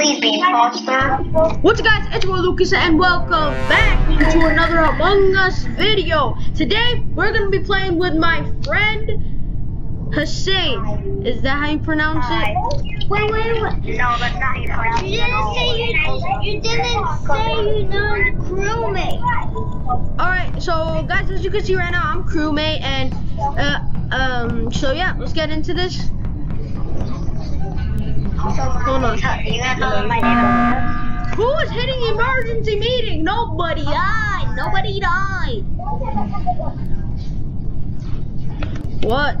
please be imposter? What's up guys, it's Roy Lucas and welcome back to another Among Us video. Today, we're going to be playing with my friend, Hussein. Is that how you pronounce it? Wait, wait, wait. No, that's not how you pronounce You it at didn't say you, you didn't say you know the crewmate. Alright, so guys, as you can see right now, I'm crewmate and, uh, um, so yeah, let's get into this. Who is hitting emergency meeting? Nobody died. Nobody died. What?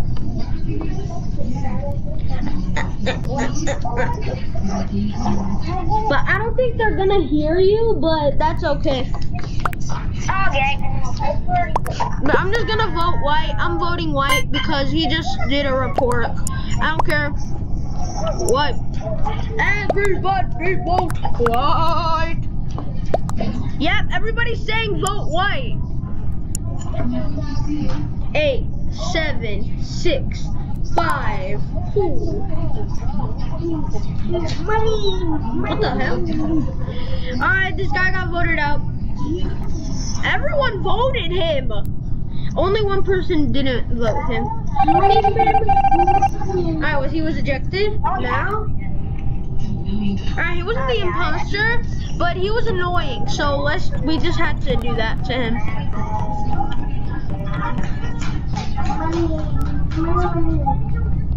But I don't think they're gonna hear you, but that's okay. Okay. But I'm just gonna vote white. I'm voting white because he just did a report. I don't care. White. Everybody vote white. Yep, everybody's saying vote white. Eight, seven, six, five, four. What the hell? Alright, this guy got voted out. Everyone voted him. Only one person didn't vote him. Alright, was he was ejected? Now? Alright, he wasn't the imposter, but he was annoying, so let's we just had to do that to him.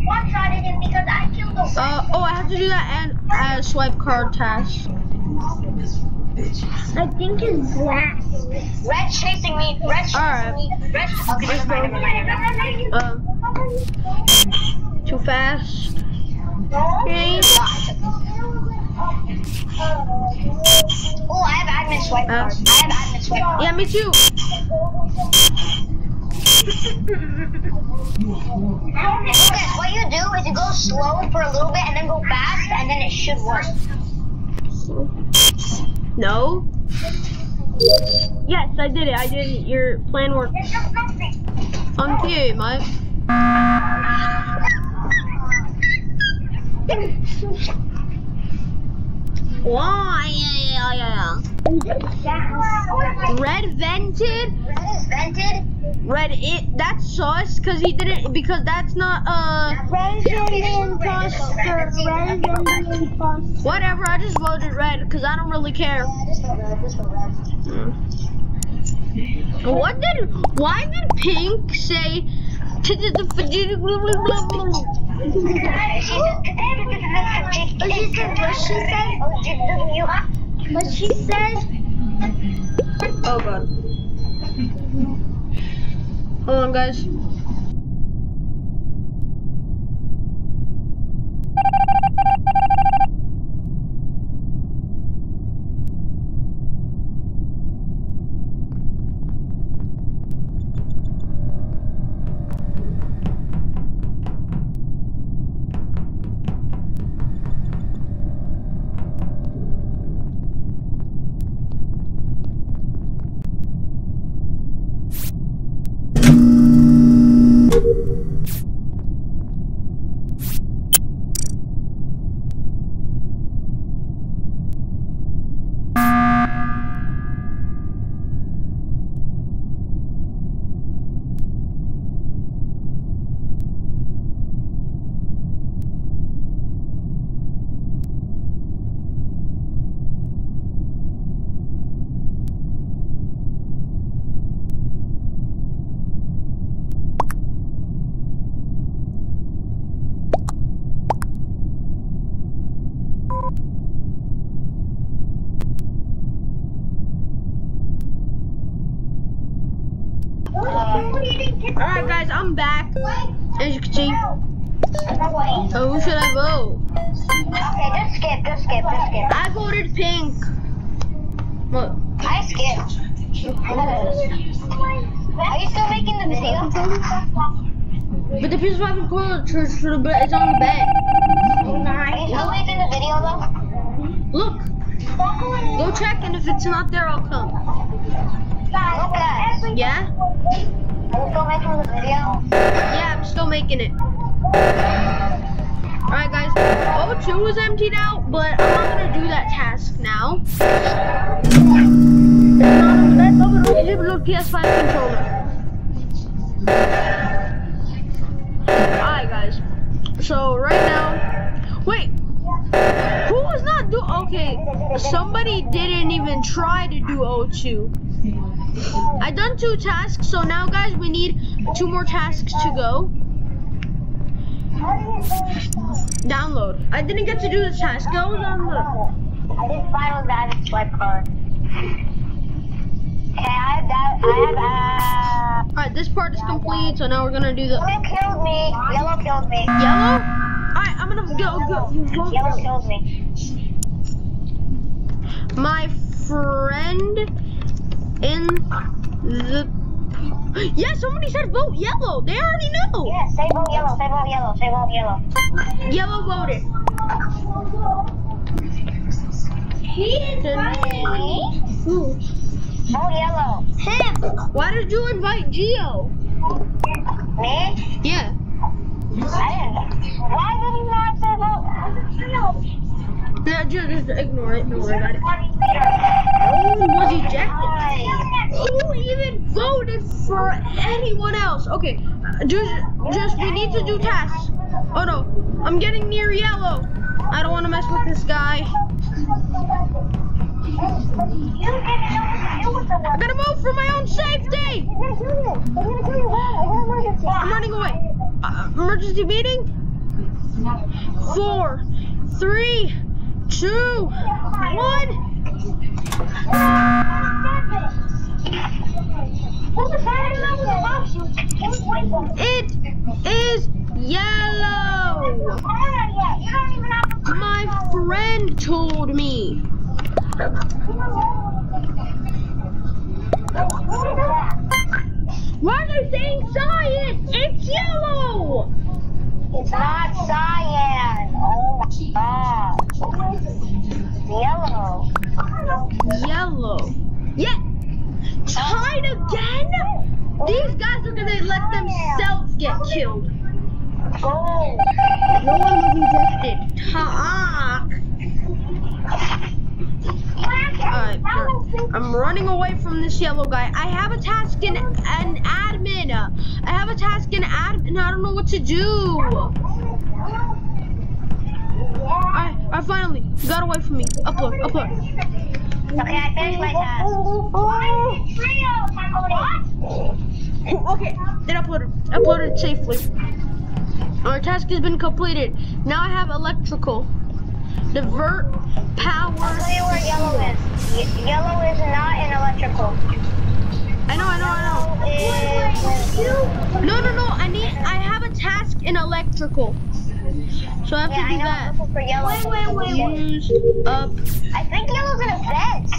One shot at him because I killed him. Uh oh I have to do that and uh, swipe card task. I think it's glass. Red's chasing me. Red's chasing Alright. me. Red's okay, never mind, never mind, never mind. Um admin swipe card. I have admin swipe card. Yeah, me too. What you do is you go slow for a little bit and then go fast and then it should work. No. Yes, I did it. I did it. Your plan worked. On you, mate. Why? Yeah, yeah, yeah. Red vented. Red is vented. Red it. That's sus because he didn't because that's not uh. Red is the imposter. Red is the imposter. Whatever. I just voted red because I don't really care. Yeah, just red, just go red. What did? Why did Pink say? To the, the, What she said, what she said? oh god. Hold on, guys. Go check, and if it's not there, I'll come. Okay. Yeah? Are still making the video? Yeah, I'm still making it. Alright guys, O2 is emptied out, but I'm not gonna do that task now. A bad little PS5 controller. Alright guys, so right now, wait, who was not do, okay, somebody didn't even try to do O2. I done two tasks, so now guys, we need two more tasks to go. Download. I didn't get to do the task. Go download. I did final that swipe card. Okay, I have that. I have, uh. Alright, this part is complete, so now we're gonna do the Yellow killed me. Yellow killed me. yellow. Alright, I'm gonna go, go, Yellow go. killed me. My friend in the. Yeah, somebody said vote yellow. They already know. Yeah, say vote yellow, say vote yellow, say vote yellow. Yellow voted. He invited me. Who? Vote yellow. Him. Why did you invite Geo? Me? Yeah. I didn't. Why did he not say vote? Just ignore it. Don't worry about it. Oh, was ejected. Who even voted for anyone else? Okay, just, just we need to do tasks. Oh no, I'm getting near yellow. I don't want to mess with this guy. I gotta move for my own safety. I'm running away. Uh, emergency meeting. Four, three, two, one. It is yellow. My friend told me. Why are they saying science? It's yellow. It's not cyan. Oh my god. Yellow. Yellow. Yeah. Tied again? These guys are gonna let themselves get killed. Gold. No one was ejected. Talk. I'm running away from this yellow guy. I have a task in an admin. I have a task in admin. I don't know what to do. I, alright, finally. Got away from me. Upload, upload. Okay, I finished my task. Okay, it uploaded. Uploaded safely. Our task has been completed. Now I have electrical. Divert power. I'll tell you where yellow is. Ye- yellow is not in electrical. I know, I know, I Yellow is. know. No, no, no. I need. I have a task in electrical. So I have Yeah, to do that. for yellow. Wait, wait, wait, wait. Use up. I think yellow's in a vent.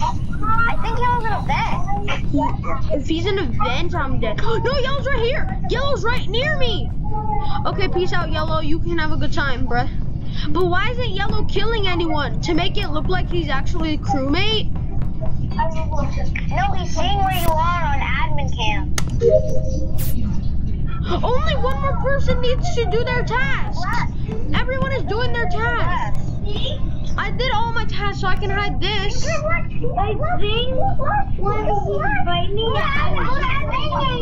I think yellow's in a vent. If he's in a vent, I'm dead. No, yellow's right here. Yellow's right near me. Okay, peace out, yellow. You can have a good time, bruh. But why isn't yellow killing anyone? To make it look like he's actually a crewmate? No, he's seeing where you are on admin cam. Only one more person needs to do their task. Everyone is doing their task. I did all my tasks so I can hide this. I think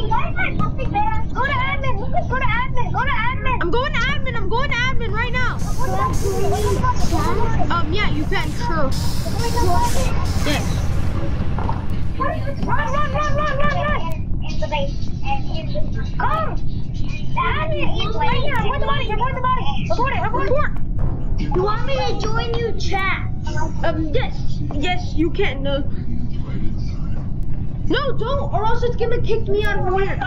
invited Go to admin. Go to admin. Go to admin. I'm going to admin. I'm going to admin right now. Um, yeah, you can, sure. Yes. Run, run, run, run, run, run. Come. The admin. Right here. Report the body. Report the body. Report it. Report it. Report. You want me to join you chat? Um, yes. Yes, you can. No. No, don't, or else it's gonna kick me out of here.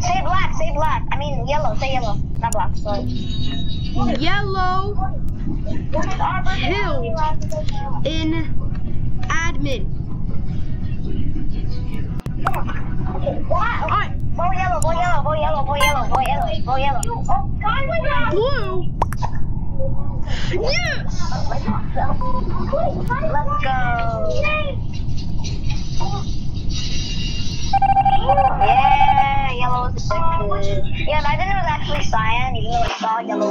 Say black. Say black. I mean yellow. Say yellow. Not black. Sorry. Yellow killed in admin. Alright, Vote yellow. Vote yellow. Vote yellow. Vote yellow. Vote yellow. Vote yellow. Oh blue. Yes. Let's go. Yeah, yellow is good. Oh, yeah, imagine it technically cyan, even though it's all yellow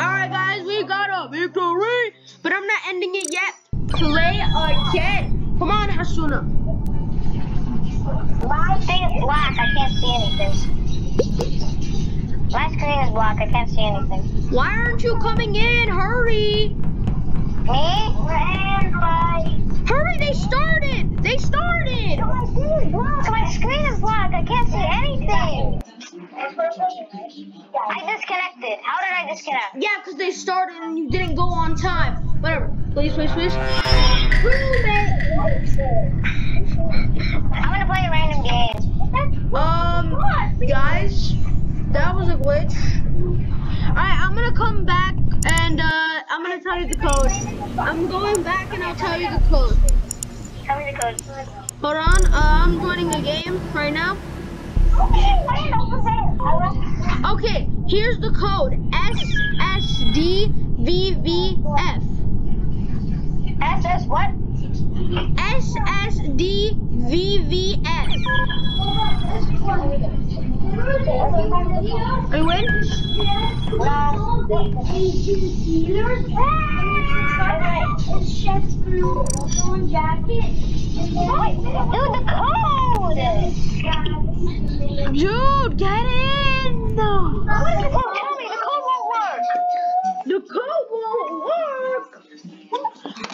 Alright guys, we got a victory! But I'm not ending it yet. Play again! Come on, Hasuna! My thing is black, I can't see anything. My screen is black, I can't see anything. Why aren't you coming in? Hurry! Me? And like... Hurry, they started! They started! My screen is black. My screen is black. I can't see anything. I disconnected. How did I disconnect? Yeah, because they started and you didn't go on time. Whatever. Please, please, please. I'm gonna play a random game. Um, guys, that was a glitch. Alright, I'm gonna come back and uh, I'm gonna tell you the code. I'm going back and I'll tell you the code. Tell me the code. Hold on, uh, I'm joining a game right now. Okay, here's the code SSDVVF. SS what? SSDVVF. Are you in? Dude, the code! Dude, get in! Tell me, the code won't work. The code won't work!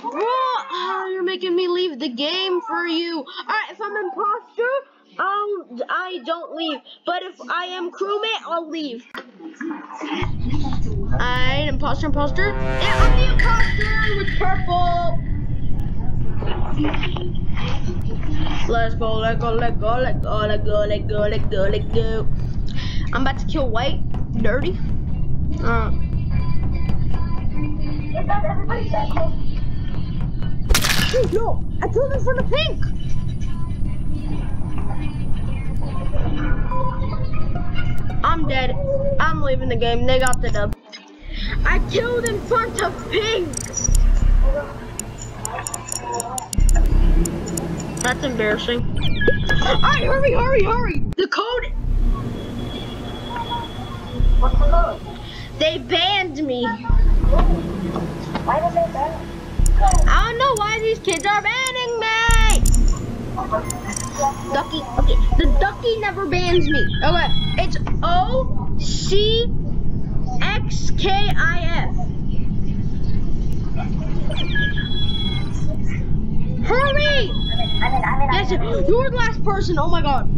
Bro, oh, you're making me leave the game for you. Alright, if I'm imposter, I don't leave. But if I am crewmate, I'll leave. Alright, imposter, imposter. Yeah, I'm the imposter with purple. Let's go, let go, let go, let go, let go, let go, let go, let go. I'm about to kill white, dirty. Uh, no, I killed him for the pink. I'm dead. I'm leaving the game. They got the dub. I killed in front of pink. That's embarrassing. Alright, hurry, hurry, hurry. The code. What's the code? They banned me. Why does it say? I don't know why these kids are banning. Ducky. Okay, the ducky never bans me. Okay, it's O C X K I F. Hurry! I'm in, I'm in, Yes, I'm in. you're the last person. Oh my god.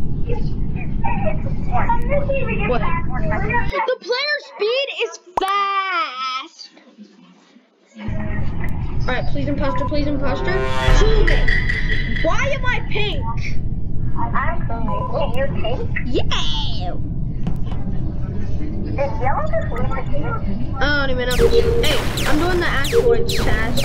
What? The player speed Alright, please imposter, please imposter. Crewmate. Why am I pink? I'm crewmate. Wait, you're pink? Yeah. Is yellow just blue? I don't even know. Hey, I'm doing the asteroid task.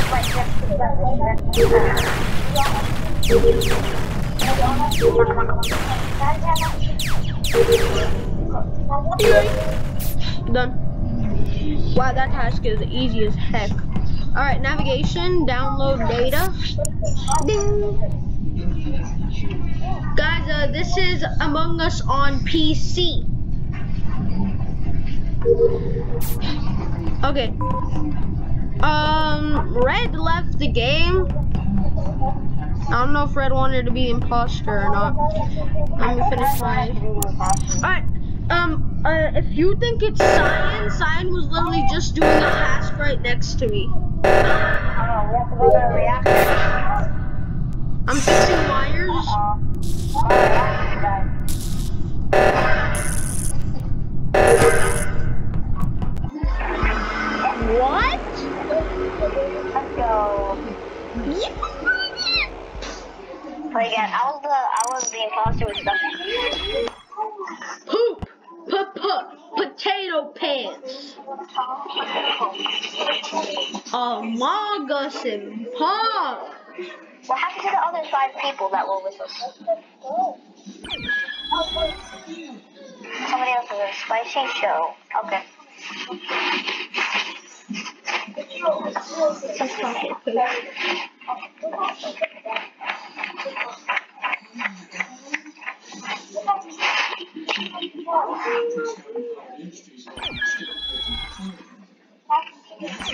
Done. Wow, that task is easy as heck. Alright, navigation, download data. Ding. Guys, uh, this is Among Us on PC. Okay. Um, Red left the game. I don't know if Red wanted to be imposter or not. Let me finish my. Alright, um, uh, if you think it's Cyan, Cyan was literally just doing a task right next to me. I'm fixing wires. What? Let's go. Yeah. Play again. I was the I was the imposter with stuff. Potato pants. Among Us and Pop. What happened to the other five people that were with us? Somebody else is a spicy show. Okay. Yes,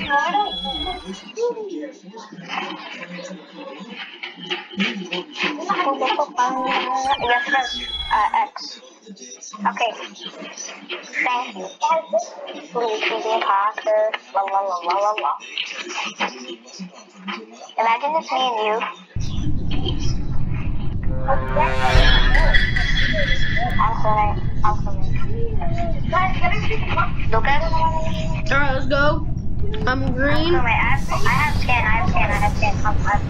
sir. Uh, X. Okay. Thank you. Please. La la la la la la. Imagine it's me and you. I'm sorry. I'm sorry. Alright, let's go. I'm green. No, wait, I have, I have scan, I have scan, I have scan. I'm, I'm,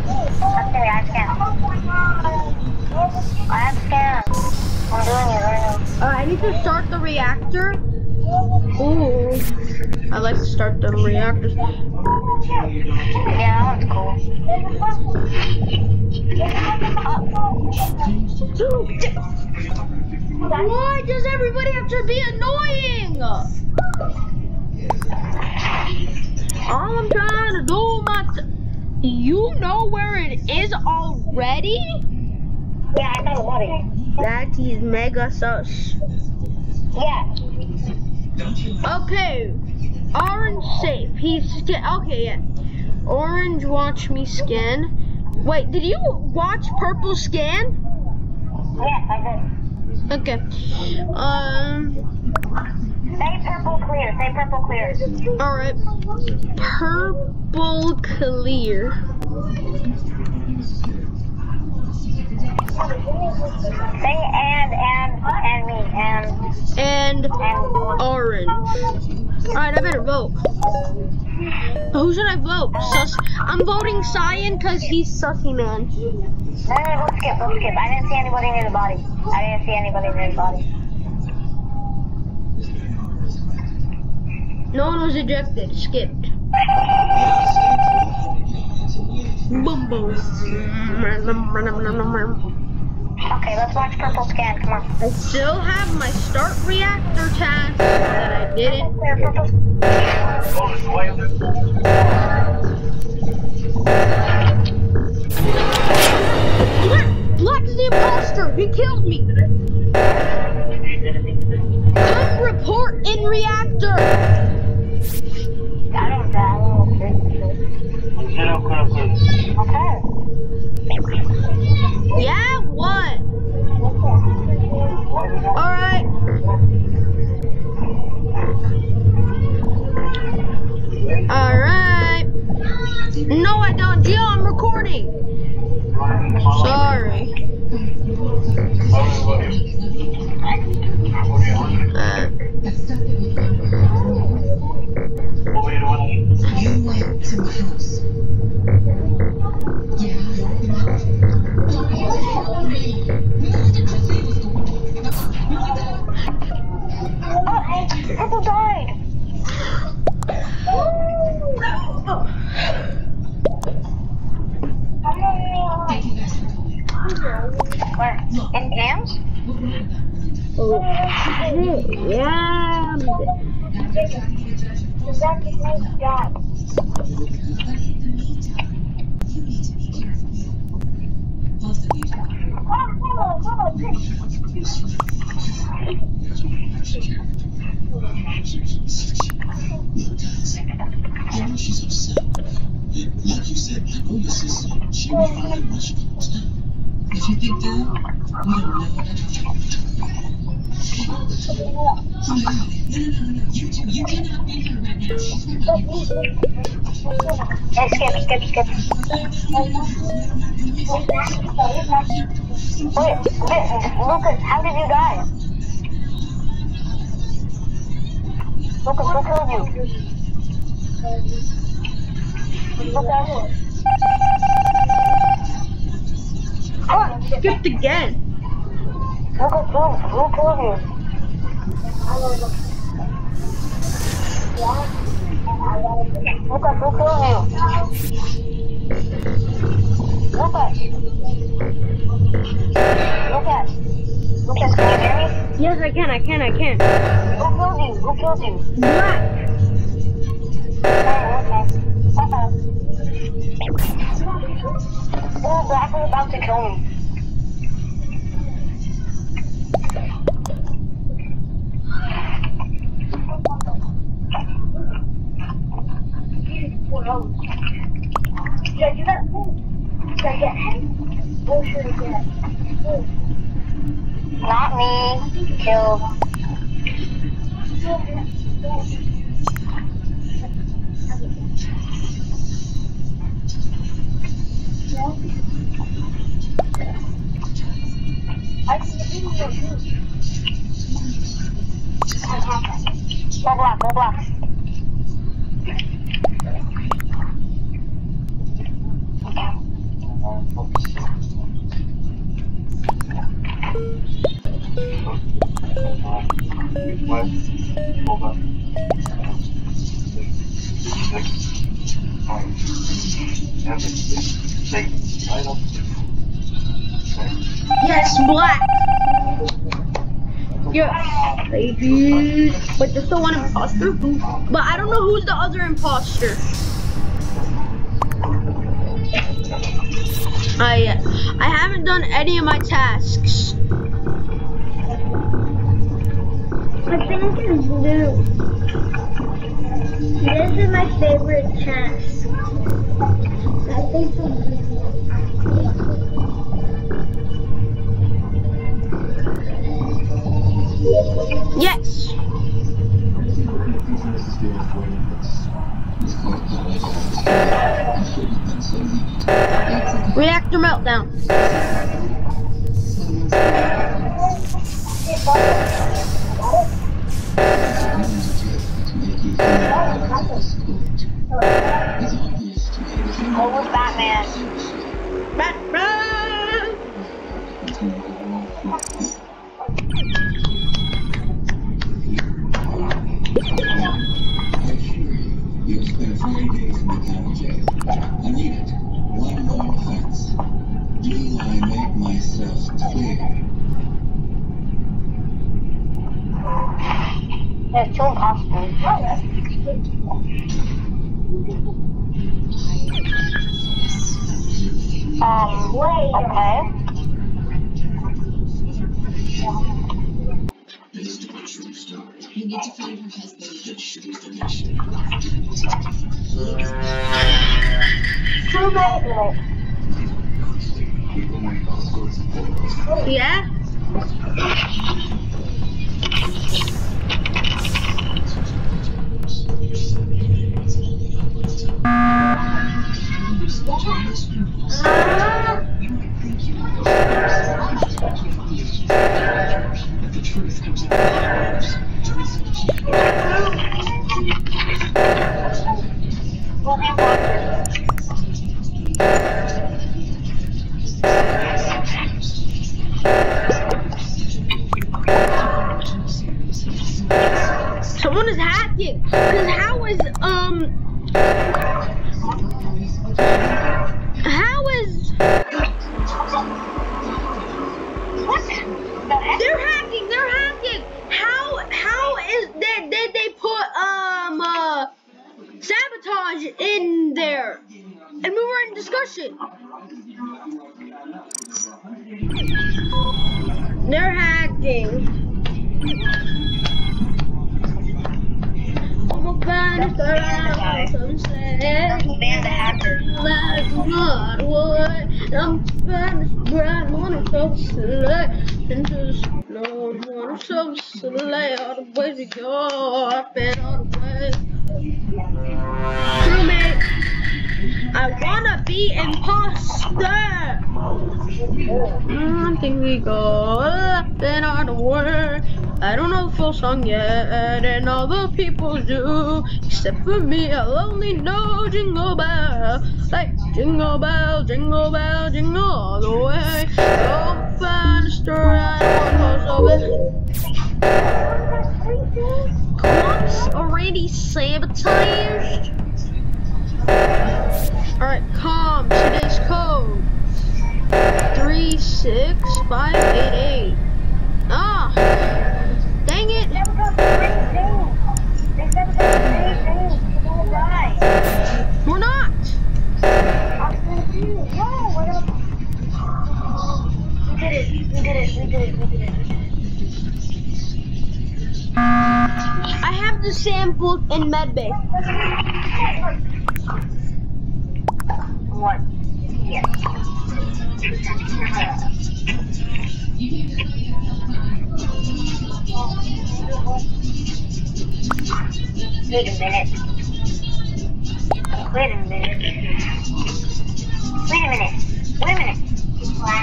I have scan. I have scan. I'm doing it right now. Uh, I need to start the reactor. Ooh. I like to start the reactors. Yeah, that cool. Why does everybody have to be annoying? All I'm trying to do, my. You know where it is already? Yeah, I know what it That is mega sus. Yeah. Okay, orange safe. He's sca- okay. Yeah, orange. Watch me scan. Wait, did you watch purple scan? Yes, I did. Okay. Um. Say purple clear, say purple clear. All right. Purple clear. Say and, and, and me, and, And and. orange. All right, I better vote. Who should I vote? Sus. I'm voting Cyan because he's sussy man. No, no, no, let's skip, skip. I didn't see anybody near the body. I didn't see anybody near the body. No one was ejected. Skipped. Boom boom. Okay, let's watch purple scan, come on. I still have my start reactor task that I didn't. Black, Black's the imposter. He killed me. Come report in reactor. Okay. Died. Thank you guys. Where? In Cam's? oh. Yeah. Both of you guys, I know she's upset. And like you said, I know your sister. Calms down. If you think that, we don't know. God. No, no, no, no. You two, you cannot be here right now. She's not. Wait, Lucas, how did you die? Lucas, who killed you? Lucas. Oh, skipped again. Who, who killed you? Lucas, who killed you? Lucas. Lucas. Lucas, can you hear me? Yes, I can. I can. I can. Who killed you? Who killed you? Black. Oh, okay. Black was about to kill me. Should do that? Should I get him? Or should I get Not me. Killed. Block, block. Yes, black. Yeah, baby. But there's still one imposter. But I don't know who's the other imposter. I I haven't done any of my tasks. I think it's blue. This is my favorite task. I think Yes. Reactor meltdown. 40 days in the county jail. I need it. One more offense. Do I make myself clear? There's two imposters. Um, okay. This is the true story. You need to find her husband. Yeah. Wanna so select all the ways we go, up and all the ways. Crewmate, I wanna be imposter. Mm, I think we go up and all the way. I don't know the full song yet, and all the people do. Except for me, I'll only know Jingle Bell. Like Jingle Bell, Jingle Bell, Jingle all the way. Don't find a story, I want it. Cops already sabotaged. Alright, comms, today's code. Three, six, five, eight, eight. Ah! Dang it! I have the sample in medbay. What? Yes. Wait a minute. Wait a minute. Wait a minute. Wait a minute.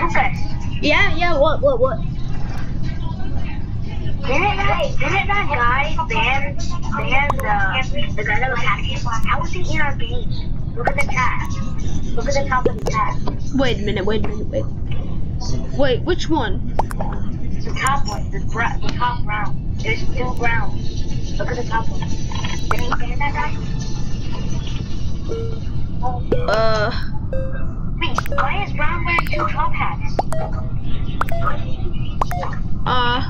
Lucas, Yeah, yeah, what, what, what? didn't that, didn't that guy ban, ban the, the guy that was hacking? How was he in our game? Look at the tab. Look at the top of the tab. Wait a minute, wait a minute, wait. Wait, which one? The top one, the, bra- the top round. There's two rounds. Look at the top one. Did he ban that guy? Uh, Wait, why is Brown wearing two top hats? Uh,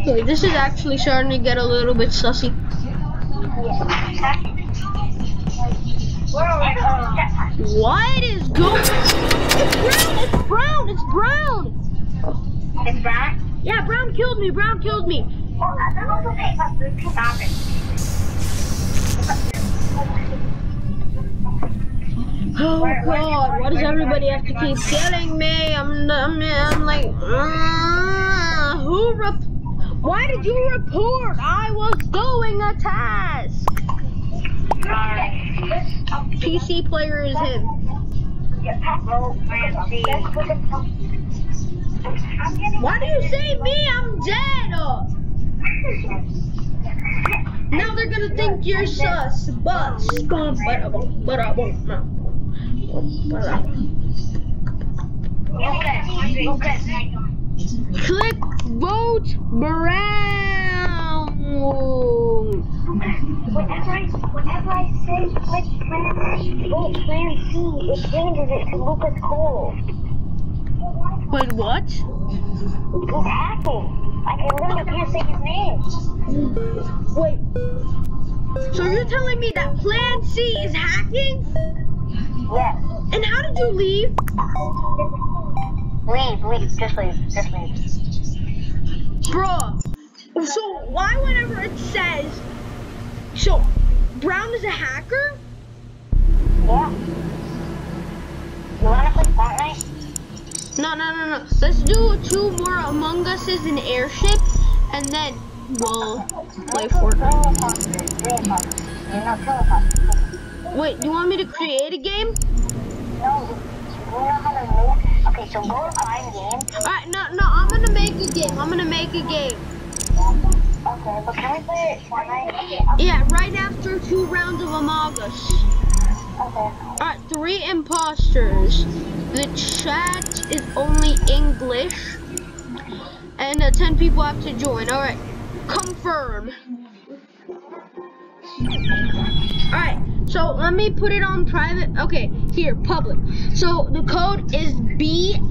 okay, this is actually starting to get a little bit sussy. What is going It's brown, it's brown, it's brown! It's brown? Yeah, brown killed me, brown killed me. Oh, that was okay, but there's two Oh god, why does everybody have to keep killing me? I'm, I'm, I'm like, uh, who rep- Why did you report? I was doing a task. PC player is him. Why do you say me? I'm dead. Now they're gonna think you're sus, but but but I won't, but I won't. No. Click vote Whenever I, whenever I say click plan, vote plan C, it changes it to Lucas Cole. Wait, what? He's hacking. I can literally can't say his name. Wait. So you're telling me that Plan C is hacking? Yes. And how did you leave? Leave, leave, just leave, just leave. Bruh. So why whenever it says, so Brown is a hacker? Yeah. You wanna play Fortnite? No, no, no, no. Let's do two more Among Us's in Airship, and then we'll play Fortnite. Three imposters, three imposters. You know, two imposters. Wait, do you want me to create a game? No, you know how to move? Okay, so go to find game. Alright, no, no, I'm gonna make a game. I'm gonna make a game. Okay, but can we play Fortnite? Yeah, right after two rounds of Among Us. Okay. Alright, three imposters. The chat is only English. And uh, 10 people have to join. Alright, confirm. Alright, so let me put it on private. Okay, here, public. So the code is BMGFJF.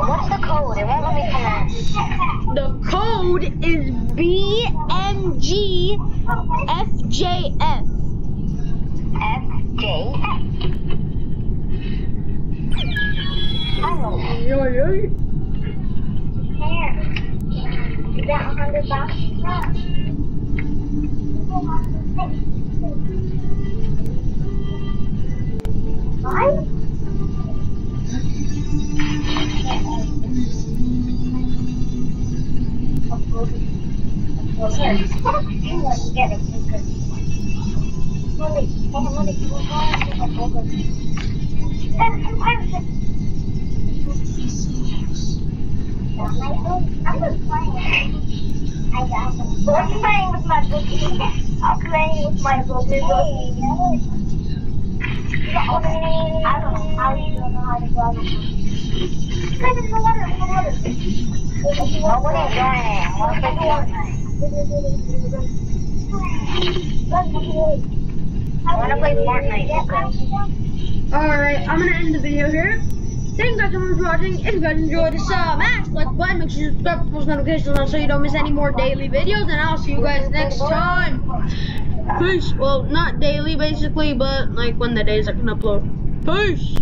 What's the code? It won't let me come. The code is BMGFJF. FJ. Hello. Yo, yo. Here. Is that a hundred bucks? What? I don't know. How to drive a Water. There's no water. I want to play Fortnite. Alright, I'm gonna end the video here. Thank you guys for watching. If you guys enjoyed this, uh, smash the like button, make sure you subscribe to post notifications on so you don't miss any more daily videos, and I'll see you guys next time. Peace. Well, not daily, basically, but like when the days I can upload. Peace.